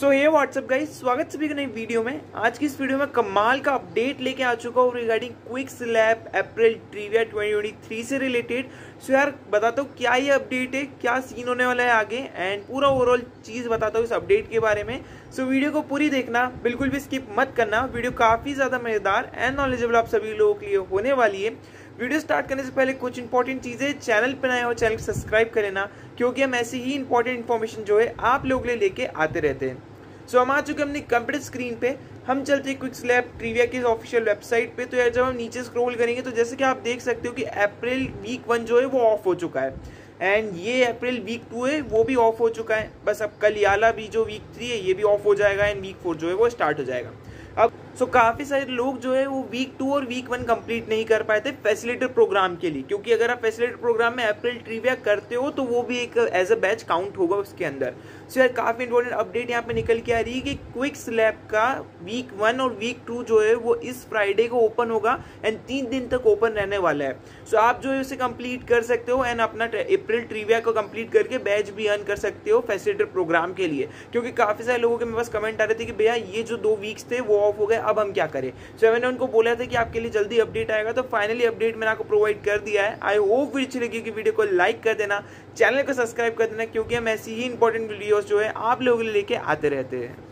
सो ये WhatsApp guys स्वागत सभी नई वीडियो में। आज की इस वीडियो में कमाल का अपडेट लेके आ चुका हूँ regarding quick slab April trivia 2023 से रिलेटेड सो यार, बताता हूँ क्या ये अपडेट है, क्या सीन होने वाला है आगे एंड पूरा ओवरऑल चीज़ बताता हूँ इस अपडेट के बारे में। सो so, वीडियो को पूरी देखना, बिल्कुल भी स्किप मत करना। वीडियो काफ़ी ज़्यादा मज़ेदार एंड नॉलेजेबल आप सभी लोगों के लिए होने वाली है। वीडियो स्टार्ट करने से पहले कुछ इंपॉर्टेंट चीज़ें चैनल पर नए हो चैनल सब्सक्राइब कर लेना, क्योंकि हम ऐसी ही इंपॉर्टेंट इन्फॉर्मेशन जो है आप लोग ले लेके आते रहते हैं। सो so, हम आ चुके अपनी कंप्यूटर स्क्रीन पे। हम चलते हैं क्विक स्लैब ट्रिविया की ऑफिशियल वेबसाइट पे। तो यार जब हम नीचे स्क्रॉल करेंगे तो जैसे कि आप देख सकते हो कि अप्रैल वीक वन जो है वो ऑफ़ हो चुका है। एंड ये अप्रैल वीक टू है वो भी ऑफ़ हो चुका है। बस अब कल याला भी जो वीक थ्री है ये भी ऑफ़ हो जाएगा। एंड वीक फोर जो है वो स्टार्ट हो जाएगा। अब सो so, काफ़ी सारे लोग जो है वो वीक टू और वीक वन कंप्लीट नहीं कर पाए थे फैसिलिटर प्रोग्राम के लिए। क्योंकि अगर आप फैसिलिटर प्रोग्राम में अप्रैल ट्रिविया करते हो तो वो भी एक एज अ बैच काउंट होगा उसके अंदर। सो so, यार काफ़ी इंपॉर्टेंट अपडेट यहाँ पे निकल के आ रही है कि क्विक स्लैब का वीक वन और वीक टू जो है वो इस फ्राइडे को ओपन होगा एंड तीन दिन तक ओपन रहने वाला है। सो so, आप जो है उसे कंप्लीट कर सकते हो एंड अपना अप्रैल ट्रिविया को कंप्लीट करके बैच भी अर्न कर सकते हो फैसिलिटर प्रोग्राम के लिए। क्योंकि काफ़ी सारे लोगों के मेरे पास कमेंट आ रहे थे कि भैया ये जो दो वीक्स थे वो ऑफ़ हो गए। अब हम क्या करें? सो so, मैंने उनको बोला था कि आपके लिए जल्दी अपडेट आएगा तो फाइनली अपडेट मैंने आपको प्रोवाइड कर दिया है। आई होप वीडियो अच्छी लगी कि वीडियो को लाइक कर देना चैनल को सब्सक्राइब कर देना क्योंकि हम ऐसी ही इंपॉर्टेंट वीडियोज़ जो है आप लोगों के लिए लेके आते रहते हैं।